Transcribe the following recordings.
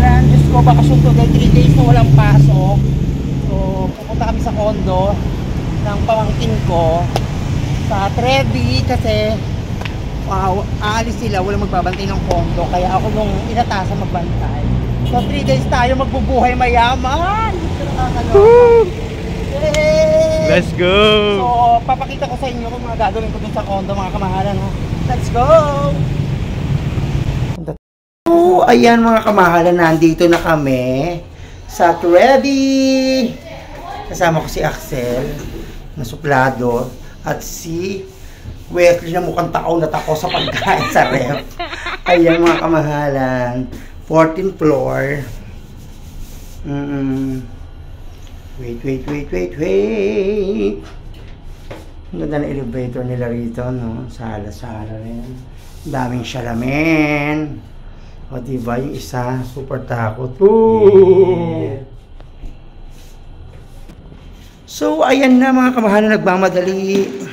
kamahalan. Diyos ko, bakasyon to. Dahil 3 days na walang pasok. So, pupunta kami sa condo ng pamangkin ko sa Trevi kasi wow, aalis sila, walang magbabantay ng condo. Kaya ako nung inatasan magbantay. So, 3 days tayo magbubuhay mayaman. Yay! Let's go! So, papakita ko sa inyo kung mga gagawin ko dun sa condo, mga kamahalan. Ha? Let's go! So, ayan mga kamahalan, nandito na kami sa Ready! Kasama ko si Axel, na suplado, at si Wesley na mukhang takaw na tako sa pagkain sa ref. Ayan mga kamahalan, 14th floor. Mm -mm. Wait, wait, wait, wait, wait. Ang ganda ng elevator nila rito, no? Sala-sala rin. Daming salamin. Yung isa, super takot. Ooh! So, ayan na mga kamahalan, nagmamadali.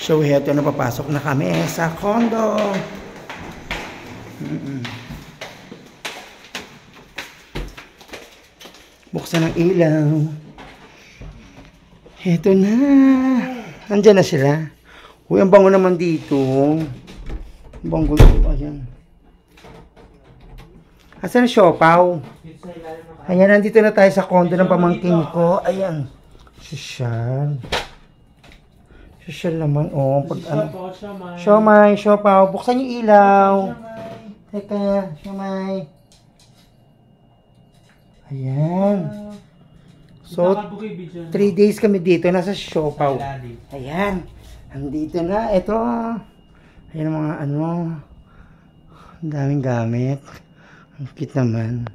So, heto na papasok na kami sa condo. Mm-mm. Buksan ang ilaw. Heto na. Nandyan na sila. Uy, ang bango naman dito. Bango dito. Ayan. Asan siopaw? Ayan, nandito na tayo sa condo ng pamangkin ko. Ayan. Sosyal. Sosyal naman. Oh, pag ano. Siomay, siopaw. Buksan yung ilaw. Teka, siomay. Ayan. So, 3 days kami dito. Nasa siopaw. Ayan. Andito na. Ito. Ayan mga ano. Daming gamit. Ang cute naman.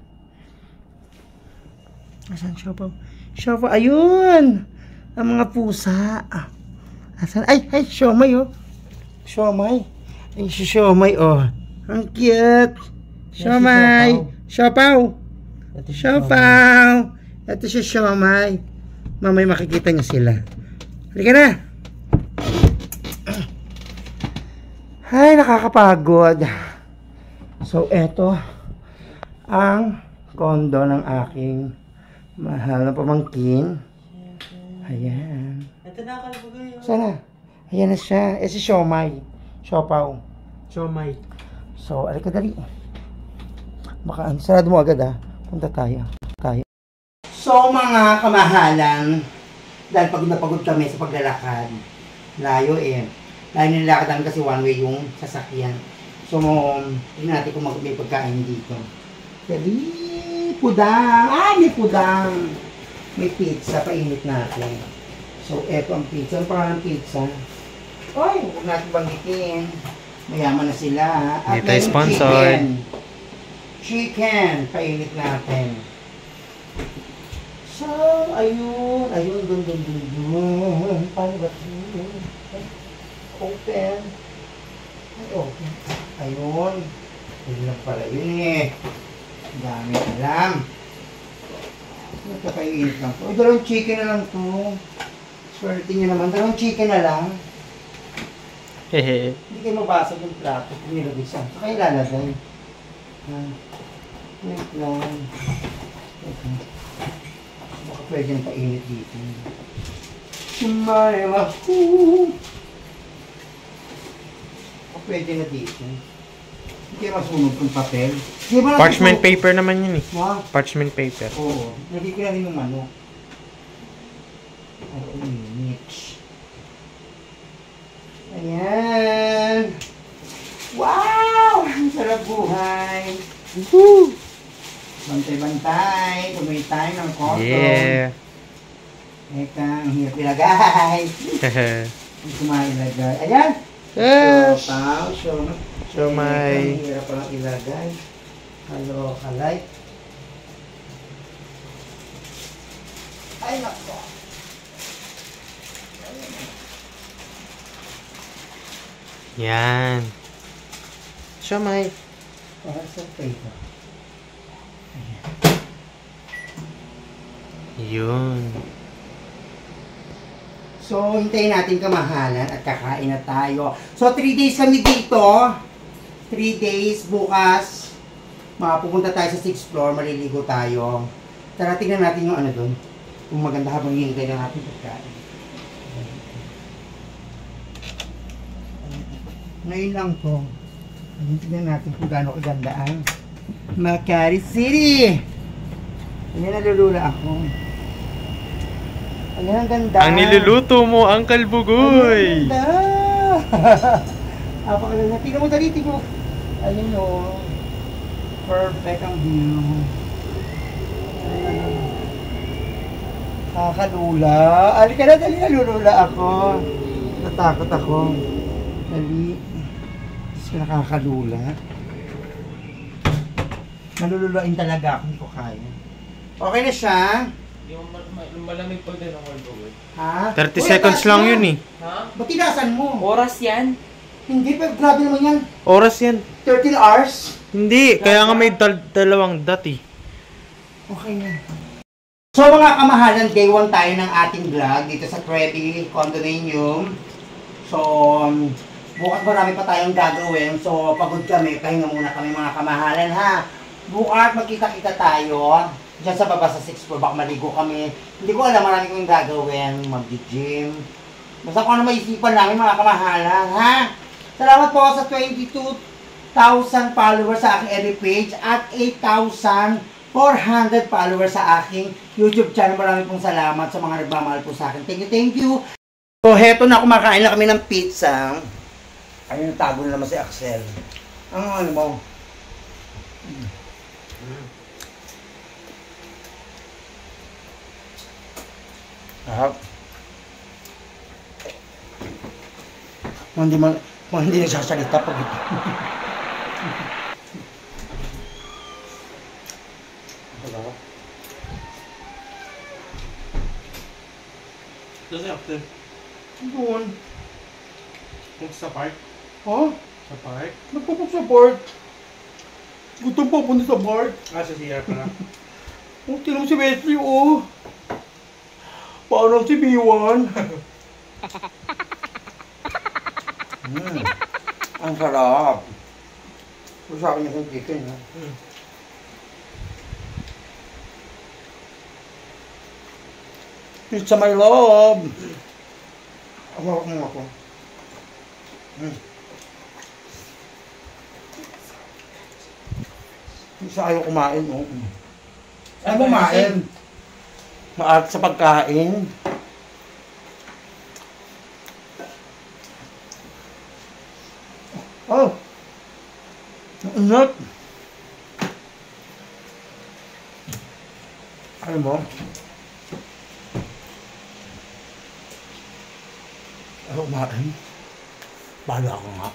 Asan siopaw? Siopaw. Ayun! Ang mga pusa. Asan? Ay, ay, siomay oh. Siomay. Ay, si siomay oh. Ang cute. Siomay. Siopaw. Siopaw. Ito si siomay. Mamay makikita niyo sila. Halika na. Ay, nakakapagod. So, eto ang kondo ng aking mahal na pamangkin. Ayan. Ito na kalbugay. Sana? Ayan na siya. Eh, si Siomay. Siopaw. Siomay. So, alika dali. Baka, sarado mo agad ah. Punta tayo. Tayo. So, mga kamahalan, dahil pagod na pagod kami sa paglalakad, layo eh. Layo nilakad kasi one way yung sasakyan. So, tingnan natin kung may pagkain dito. Dali, pudang. Ay, may pudang. May pizza, painit natin. So, eto ang pizza. Ang pangalan ng pizza? Ay, huwag natin banggitin. Mayaman na sila. At Hindi tayo may sponsored. Chicken. chicken. Painit natin. So, ayun. Ayun, dun, dun, dun, dun. Paano ba ito? Open. Ay, open. Ayun. Yun lang pala yun eh. Dami alam. Nagkakainit lang to. Ay, dalawang chicken na lang to. Swerte nyo naman. Dalawang chicken na lang. Hehe. Hindi kayo mabasag yung plato kung nilagay siya. Saka ilalagay. Ah, wait lang. Okay. Baka pwede na painit dito. Sumay ako. Pwede na dito. Hindi masunog yung papel. Di ba Parchment natutunog? paper naman yun eh. Ha? Parchment paper. Oo. Lagay ko na rin yung manok. Ay, uminit. Ayan. Wow! Ang sarap buhay. Woo! Bantay-bantay. Tumay tayo ng koto. Yeah. Eka, ang hirap ilagay. Hindi ko mailagay. Ayan! Yes. Siopaw, siomay. Siomay. Hirap palang ilagay. Hello, kalay. Ay, nako. Yan. Siomay. Para sa paper. Yun. So, hintayin natin kamahalan at kakain na tayo. So, 3 days kami dito. 3 days bukas. Mapupunta tayo sa 6th floor, maliligo tayo. Tara, tingnan natin yung ano doon. Kung maganda habang hihintay ng ating pagkain. Ngayon lang. Ayun, Tingnan natin kung gaano kaganda ang Makati City! Ayan, nalulula ako. Ayan, ang ganda. Ang niluluto mo, Uncle Bugoy! Ang ganda! Tingnan mo dali, tingnan mo. Ayun o. Perfect ang view. Kakalula. Ali ka na, dali, nalulula ako. Natakot ako. Dali. Diyos ko nakakalula. Nalululain talaga ako, hindi ko kaya. Okay na siya? Yung malamig pa din ang Bugoy. Ha? 30 Uy, seconds lang yun eh. Ha? Ba't tinasan mo? Oras yan? Hindi pa, grabe naman yan. Oras yan. 13 hours? Hindi, kaya nga may dal- dalawang dot eh. Okay na. So mga kamahalan, day 1 tayo ng ating vlog dito sa Trevi Condominium. So, um, bukas marami pa tayong gagawin. So, pagod kami, pahinga muna kami mga kamahalan ha. Bukas magkita-kita tayo. Diyan sa baba sa 6th floor, baka maligo kami. Hindi ko alam, marami kong gagawin. Mag-gym. Basta kung ano maisipan namin mga kamahalan, ha? Salamat po sa 22,000 followers sa aking FB page at 8,400 followers sa aking YouTube channel. Maraming pong salamat sa mga nagmamahal po sa akin. Thank you, thank you. So, heto na, kumakain na kami ng pizza. Ayun, tago na naman si Axel. Ang ano mo? Sarap. Kung hindi man, hindi nagsasalita pag ito. Doon after. Doon. Kung sa park? Ha? Sa park? Nagpapag-support. Gusto pa punta sa bar. Ah, sa CR pala. Oh, tinong si Wesley, oh. อนมที่มีหวานอันกระดอบผู้ชอบยังคงผิดกันนะนี่ทำไมล้อมเอามาเอามาก่อน Sa ayaw kumain. Oh. Ano หมาเอง Maart sa pagkain. Oh! Ang inat! Ano mo? Ayaw kumain. Bahala ko nga.